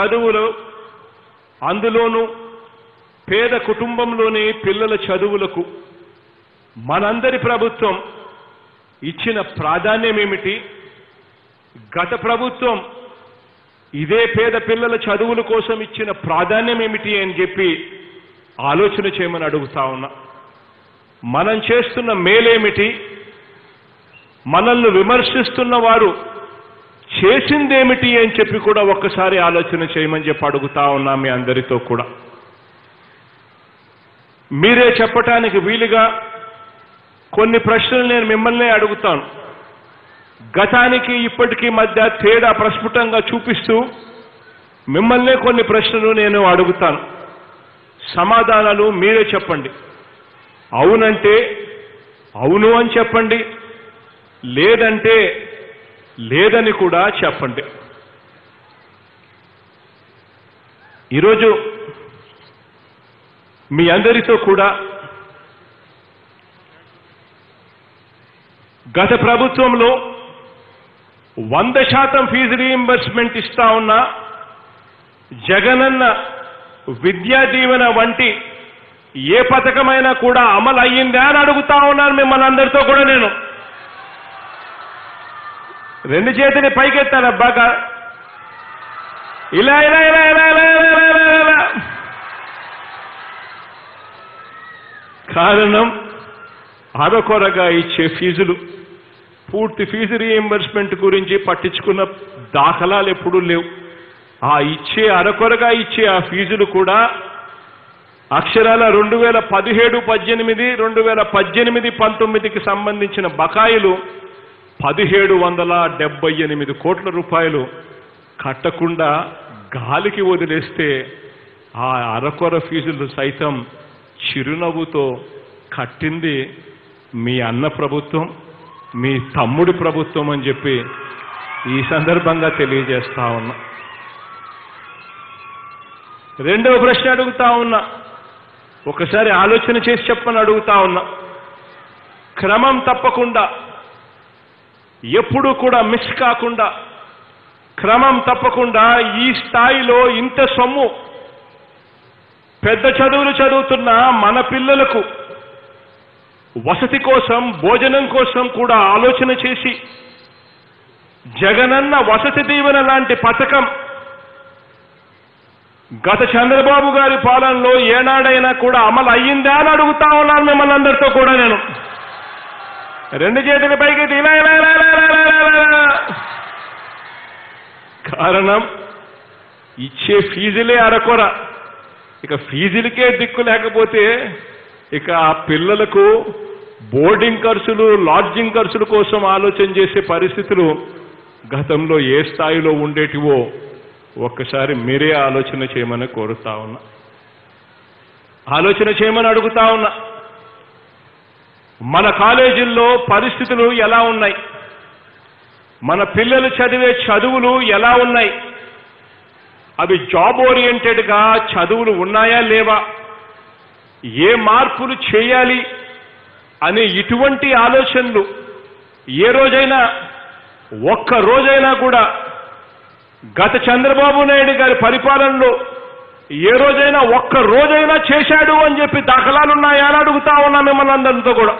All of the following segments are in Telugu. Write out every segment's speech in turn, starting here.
చదువులు అందులోనూ పేద కుటుంబంలోని పిల్లల చదువులకు మనందరి ప్రభుత్వం ఇచ్చిన ప్రాధాన్యం ఏమిటి గత ప్రభుత్వం ఇదే పేద పిల్లల చదువుల కోసం ఇచ్చిన ప్రాధాన్యం ఏమిటి అని చెప్పి ఆలోచన చేయమని అడుగుతా ఉన్నా. మనం చేస్తున్న మేలేమిటి? మనల్ని విమర్శిస్తున్న వారు చేసిందేమిటి అని చెప్పి కూడా ఒక్కసారి ఆలోచన చేయమని చెప్పి అడుగుతా ఉన్నా మీ అందరితో కూడా. మీరే చెప్పటానికి వీలుగా కొన్ని ప్రశ్నలు నేను మిమ్మల్నే అడుగుతాను. గతానికి ఇప్పటికీ మధ్య తేడా ప్రస్ఫుటంగా చూపిస్తూ మిమ్మల్నే కొన్ని ప్రశ్నలు నేను అడుగుతాను. సమాధానాలు మీరే చెప్పండి. అవునంటే అవును అని చెప్పండి. లేదంటే లేదని కూడా చెప్పండి. ఈరోజు మీ అందరితో కూడా గత ప్రభుత్వంలో వంద శాతం ఫీజు రీయింబర్స్మెంట్ ఇస్తా ఉన్న జగనన్న విద్యా దీవెన వంటి ఏ పథకమైనా కూడా అమలు అయ్యిందా అని అడుగుతా ఉన్నాను మిమ్మల్ని అందరితో కూడా నేను. రెండు చేతిని పైకెత్తాను అబ్బాక. ఇలా ఇలా ఇలా ఇలా ఇలా ఇలా ఇలా ఇలా ఇలా కారణం అరకొరగా ఇచ్చే ఫీజులు. పూర్తి ఫీజు రీఎంబర్స్మెంట్ గురించి పట్టించుకున్న దాఖలాలు ఎప్పుడూ లేవు. ఆ ఇచ్చే అరకొరగా ఇచ్చే ఆ ఫీజులు కూడా అక్షరాల రెండు వేల పదిహేడు పద్దెనిమిది రెండు వేల పద్దెనిమిది పంతొమ్మిదికి సంబంధించిన బకాయిలు పదిహేడు వందల డెబ్బై ఎనిమిది కోట్ల రూపాయలు కట్టకుండా గాలికి వదిలేస్తే ఆ అరకొర ఫీజులు సైతం చిరునవ్వుతో కట్టింది మీ అన్న ప్రభుత్వం మీ తమ్ముడి ప్రభుత్వం అని చెప్పి ఈ సందర్భంగా తెలియజేస్తా ఉన్నా. రెండవ ప్రశ్న అడుగుతా ఉన్నా. ఒకసారి ఆలోచన చేసి చెప్పని అడుగుతా ఉన్నా. క్రమం తప్పకుండా ఎప్పుడూ కూడా మిస్ కాకుండా క్రమం తప్పకుండా ఈ స్థాయిలో ఇంత సొమ్ము పెద్ద చదువులు చదువుతున్న మన పిల్లలకు వసతి కోసం భోజనం కోసం కూడా ఆలోచన చేసి జగనన్న వసతి దీవెన లాంటి పథకం గత చంద్రబాబు గారి పాలనలో ఏనాడైనా కూడా అమలు అయ్యిందా అని అడుగుతా ఉన్నాను మిమ్మల్ని అందరితో కూడా నేను. రెండు చేతుల పైకి కారణం ఇచ్చే ఫీజులే అరకొర. ఇక ఫీజులకే దిక్కు లేకపోతే ఇక ఆ పిల్లలకు బోర్డింగ్ ఖర్చులు లాడ్జింగ్ ఖర్చుల కోసం ఆలోచన చేసే పరిస్థితులు గతంలో ఏ స్థాయిలో ఉండేటివో ఒక్కసారి మీరే ఆలోచన చేయమని కోరుతా ఉన్నా. ఆలోచన చేయమని అడుగుతా ఉన్నా. మన కాలేజీల్లో పరిస్థితులు ఎలా ఉన్నాయి? మన పిల్లలు చదివే చదువులు ఎలా ఉన్నాయి? అవి జాబ్ ఓరియంటెడ్గా చదువులు ఉన్నాయా లేవా? ఏ మార్పులు చేయాలి అనే ఇటువంటి ఆలోచనలు ఏ రోజైనా ఒక్క రోజైనా కూడా గత చంద్రబాబు నాయుడు గారి పరిపాలనలో ఏ రోజైనా ఒక్క రోజైనా చేశాడు అని చెప్పి దాఖలాలు ఉన్నాయా అని అడుగుతా ఉన్నా మిమ్మల్ని అందరితో కూడా.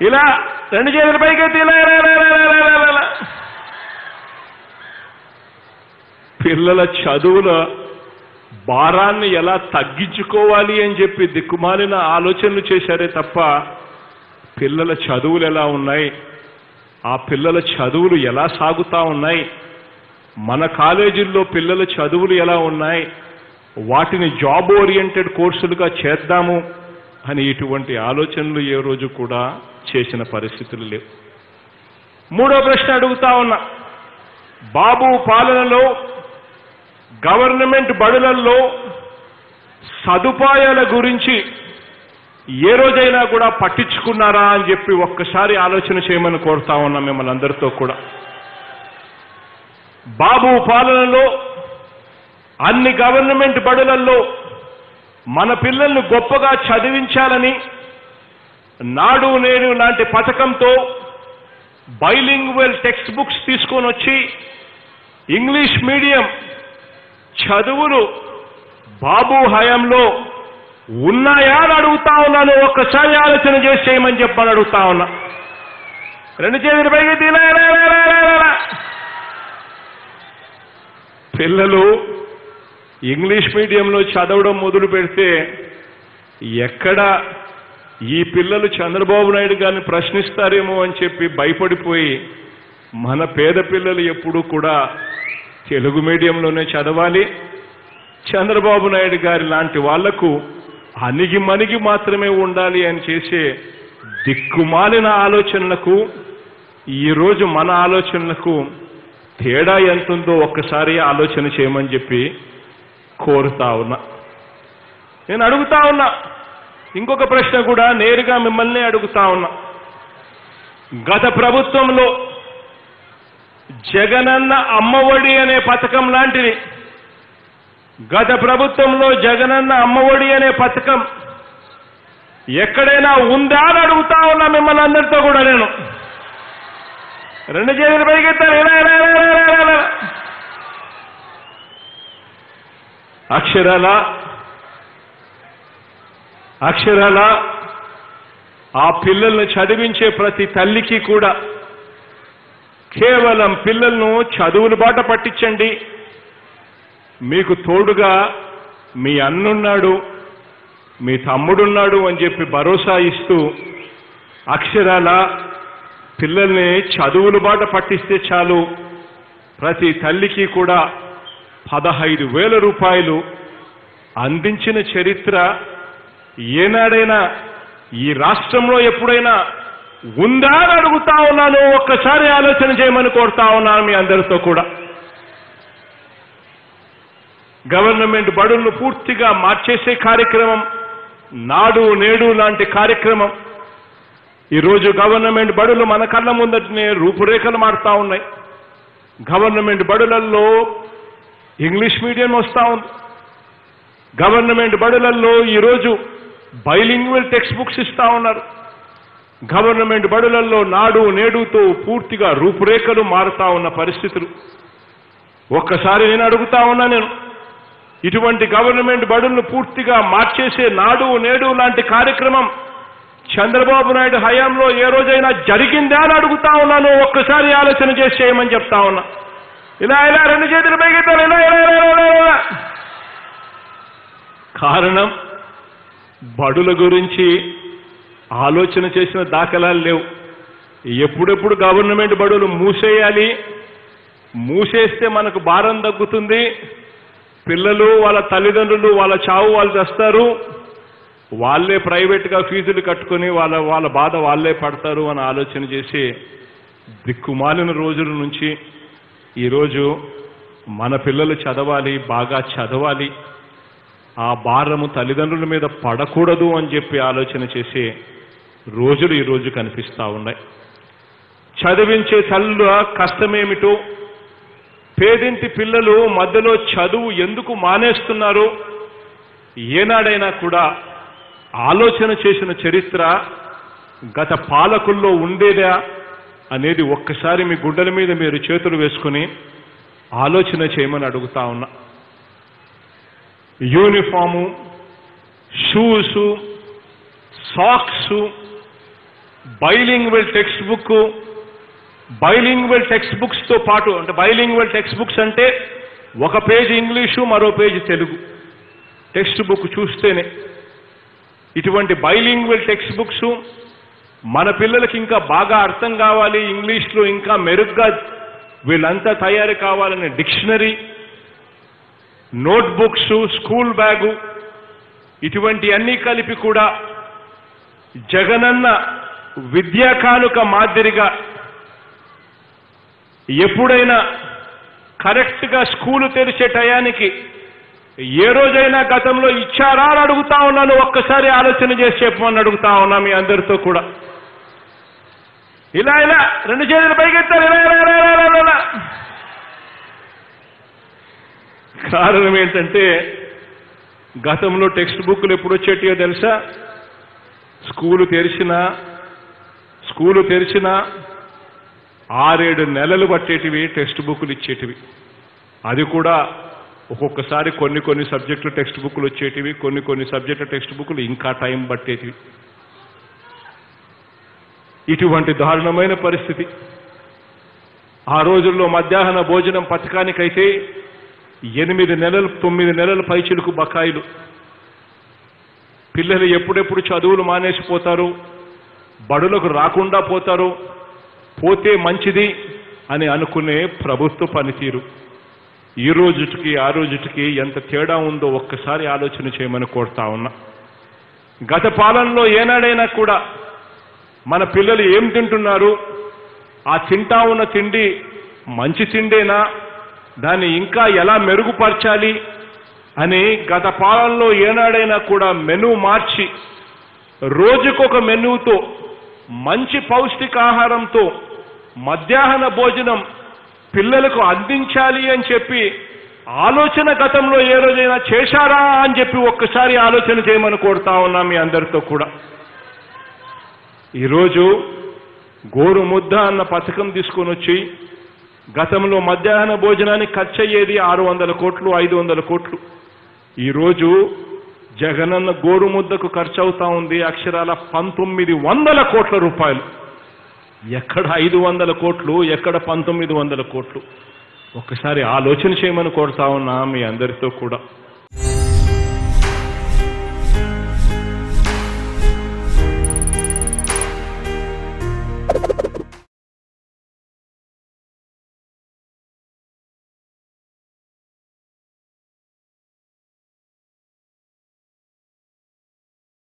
ఇలా రెండు చేతుల పైకెత్తి పిల్లల చదువుల భారాన్ని ఎలా తగ్గించుకోవాలి అని చెప్పి దిక్కుమాలిన ఆలోచనలు చేశారే తప్ప పిల్లల చదువులు ఎలా ఉన్నాయి? ఆ పిల్లల చదువులు ఎలా సాగుతా ఉన్నాయి? మన కాలేజీల్లో పిల్లల చదువులు ఎలా ఉన్నాయి? వాటిని జాబ్ ఓరియంటెడ్ కోర్సులుగా చేద్దాము అని ఇటువంటి ఆలోచనలు ఏ రోజు కూడా చేసిన పరిస్థితులు లేవు. మూడో ప్రశ్న అడుగుతా ఉన్నా. బాబు పాలనలో గవర్నమెంట్ బడులల్లో సదుపాయాల గురించి ఏ రోజైనా కూడా పట్టించుకున్నారా అని చెప్పి ఒక్కసారి ఆలోచన చేయమని కోరుతా ఉన్నాం మిమ్మల్ని అందరితో కూడా. బాబు పాలనలో అన్ని గవర్నమెంట్ బడులల్లో మన పిల్లల్ని గొప్పగా చదివించాలని నాడు నేడు లాంటి పథకంతో బైలింగ్వెల్ టెక్స్ట్ బుక్స్ తీసుకొని వచ్చి ఇంగ్లీష్ మీడియం చదువులు బాబు హయాంలో ఉన్నాయా అని అడుగుతా ఉన్నాను. ఒక్కసారి ఆలోచన చేసేయమని చెప్పని అడుగుతా ఉన్నా. రెండు చేతులు పైకి పిల్లలు ఇంగ్లీష్ మీడియంలో చదవడం మొదలు పెడితే ఎక్కడ ఈ పిల్లలు చంద్రబాబు నాయుడు గారిని ప్రశ్నిస్తారేమో అని చెప్పి భయపడిపోయి మన పేద పిల్లలు ఎప్పుడూ కూడా తెలుగు మీడియంలోనే చదవాలి. చంద్రబాబు నాయుడు గారి లాంటి వాళ్ళకు అణిగి మణిగి మాత్రమే ఉండాలి అని చేసే దిక్కుమాలిన ఆలోచనలకు ఈరోజు మన ఆలోచనలకు తేడా ఎంతుందో ఒక్కసారి ఆలోచన చేయమని చెప్పి కోరుతా ఉన్నా. నేను అడుగుతా ఉన్నా. ఇంకొక ప్రశ్న కూడా నేరుగా మిమ్మల్ని అడుగుతా ఉన్నా. గత ప్రభుత్వంలో జగనన్న అమ్మఒడి అనే పథకం లాంటిది. గత ప్రభుత్వంలో జగనన్న అమ్మఒడి అనే పథకం ఎక్కడైనా ఉందా అని అడుగుతా ఉన్నా మిమ్మల్ని అందరితో కూడా నేను. రెండు చేతులు పైకెత్తాను ఎలా ఎలా ఇలా ఇలా ఇలా ఇలా. అక్షరాల అక్షరాల ఆ పిల్లల్ని చదివించే ప్రతి తల్లికి కూడా కేవలం పిల్లలను చదువులు బాట పట్టించండి. మీకు తోడుగా మీ అన్నున్నాడు మీ తమ్ముడున్నాడు అని చెప్పి భరోసా ఇస్తూ అక్షరాల పిల్లల్ని చదువులు బాట పట్టిస్తే చాలు. ప్రతి తల్లికి కూడా పదహైదు వేల రూపాయలు అందించిన చరిత్ర ఏనాడైనా ఈ రాష్ట్రంలో ఎప్పుడైనా ఉందా అని అడుగుతా ఉన్నాను. ఒక్కసారి ఆలోచన చేయమని కోరుతా ఉన్నాను మీ అందరితో కూడా. గవర్నమెంట్ బడులను పూర్తిగా మార్చేసే కార్యక్రమం నాడు నేడు లాంటి కార్యక్రమం. ఈరోజు గవర్నమెంట్ బడులు మన కళ్ళ ముందటనే రూపురేఖలు మారుతా ఉన్నాయి. గవర్నమెంట్ బడులలో ఇంగ్లీష్ మీడియం వస్తా ఉంది. గవర్నమెంట్ బడులలో ఈరోజు బైలింగ్వల్ టెక్స్ట్ బుక్స్ ఇస్తా ఉన్నారు. గవర్నమెంట్ బడులలో నాడు నేడుతో పూర్తిగా రూపురేఖలు మారుతా ఉన్న పరిస్థితులు. ఒక్కసారి నేను అడుగుతా ఉన్నా నేను ఇటువంటి గవర్నమెంట్ బడులను పూర్తిగా మార్చేసే నాడు నేడు లాంటి కార్యక్రమం చంద్రబాబు నాయుడు హయాంలో ఏ రోజైనా జరిగిందా అని అడుగుతా ఉన్నాను. ఒక్కసారి ఆలోచన చేసి చేయమని చెప్తా ఉన్నా. ఇలా ఇలా రెండు చేతులు పైకెత్తాలి ఇలా ఇలా ఇలా ఇలా, కారణం బడుల గురించి ఆలోచన చేసిన దాఖలాలు లేవు. ఎప్పుడెప్పుడు గవర్నమెంట్ బడులు మూసేయాలి? మూసేస్తే మనకు భారం తగ్గుతుంది. పిల్లలు వాళ్ళ తల్లిదండ్రులు వాళ్ళ చావు వాళ్ళు తెస్తారు వాళ్ళే ప్రైవేట్గా ఫీజులు కట్టుకొని వాళ్ళ వాళ్ళ బాధ వాళ్ళే పడతారు అని ఆలోచన చేసి దిక్కుమాలిన రోజుల నుంచి ఈరోజు మన పిల్లలు చదవాలి బాగా చదవాలి. ఆ భారము తల్లిదండ్రుల మీద పడకూడదు అని చెప్పి ఆలోచన చేసే రోజులు ఈరోజు కనిపిస్తూ ఉన్నాయి. చదివించే తల్లుల కష్టమేమిటో పేదింటి పిల్లలు మధ్యలో చదువు ఎందుకు మానేస్తున్నారు? ఏనాడైనా కూడా ఆలోచన చేసిన చరిత్ర గత పాలకుల్లో ఉండేదా? అనేది ఒక్కసారి మీ గుడ్డల మీద మీరు చేతులు వేసుకుని ఆలోచన చేయమని అడుగుతా ఉన్నా. Uniform shoes socks bilingual text book bilingual text బుక్స్తో పాటు అంటే బైలింగ్వెల్ టెక్స్ట్ బుక్స్ అంటే ఒక పేజ్ ఇంగ్లీషు మరో పేజీ తెలుగు. టెక్స్ట్ బుక్ చూస్తేనే ఇటువంటి బైలింగ్వెల్ టెక్స్ట్ బుక్స్ మన పిల్లలకి ఇంకా బాగా అర్థం కావాలి ఇంగ్లీష్లో ఇంకా మెరుగ్గా వీళ్ళంతా తయారు కావాలనే డిక్షనరీ నోట్బుక్స్ స్కూల్ బ్యాగు ఇటువంటి అన్నీ కలిపి కూడా జగనన్న విద్యా కానుక మాదిరిగా ఎప్పుడైనా కరెక్ట్గా స్కూలు తెరిచే టయానికి ఏ రోజైనా గతంలో ఇచ్చారా అని అడుగుతా ఉన్నాను ఒక్కసారి ఆలోచన చేసి చెప్పమని అడుగుతా ఉన్నా మీ అందరితో కూడా. ఇలా ఇలా రెండు చేతులు పైకెత్తారు ఇలా ఇలా ఇలా ఇలా ఇలా ఇలా. కారణం ఏంటంటే గతంలో టెక్స్ట్ బుక్లు ఎప్పుడు వచ్చేటియో తెలుసా? స్కూలు తెరిచినా స్కూలు తెరిచినా ఆరేడు నెలలు పట్టేటివి టెక్స్ట్ బుక్లు ఇచ్చేటివి. అది కూడా ఒక్కొక్కసారి కొన్ని కొన్ని సబ్జెక్టులు టెక్స్ట్ బుక్లు వచ్చేటివి కొన్ని కొన్ని సబ్జెక్టుల టెక్స్ట్ బుక్లు ఇంకా టైం పట్టేటివి. ఇటువంటి దారుణమైన పరిస్థితి. ఆ రోజుల్లో మధ్యాహ్న భోజనం పథకానికైతే ఎనిమిది నెలలు తొమ్మిది నెలల పైచిలుకు బకాయిలు. పిల్లలు ఎప్పుడెప్పుడు చదువులు మానేసిపోతారు? బడులకు రాకుండా పోతారు? పోతే మంచిది అని అనుకునే ప్రభుత్వ పనితీరు. ఈ రోజుటికి ఆ రోజుటికి ఎంత తేడా ఉందో ఒక్కసారి ఆలోచన చేయమని కోరుతా ఉన్నా. గత పాలనలో ఏనాడైనా కూడా మన పిల్లలు ఏం తింటున్నారు? ఆ తింటా ఉన్న తిండి మంచి తిండేనా? దాన్ని ఇంకా ఎలా మెరుగుపరచాలి? అని గత పాలనలో ఏనాడైనా కూడా మెను మార్చి రోజుకొక మెనుతో మంచి పౌష్టికాహారంతో మధ్యాహ్న భోజనం పిల్లలకు అందించాలి అని చెప్పి ఆలోచన గతంలో ఏ రోజైనా చేశారా అని చెప్పి ఒక్కసారి ఆలోచన చేయమని కోరుతా ఉన్నాం మీ అందరితో కూడా. ఈరోజు గోరు ముద్ద అన్న పథకం తీసుకొని వచ్చి గతంలో మధ్యాహ్న భోజనానికి ఖర్చు అయ్యేది ఆరు వందల కోట్లు ఐదు వందల కోట్లు. ఈరోజు జగనన్న గోరు ముద్దకు ఖర్చు అవుతా ఉంది అక్షరాల పంతొమ్మిది వందల కోట్ల రూపాయలు. ఎక్కడ ఐదు వందల కోట్లు ఎక్కడ పంతొమ్మిది వందల కోట్లు? ఒక్కసారి ఆలోచన చేయమని కోరుతా ఉన్నా మీ అందరితో కూడా.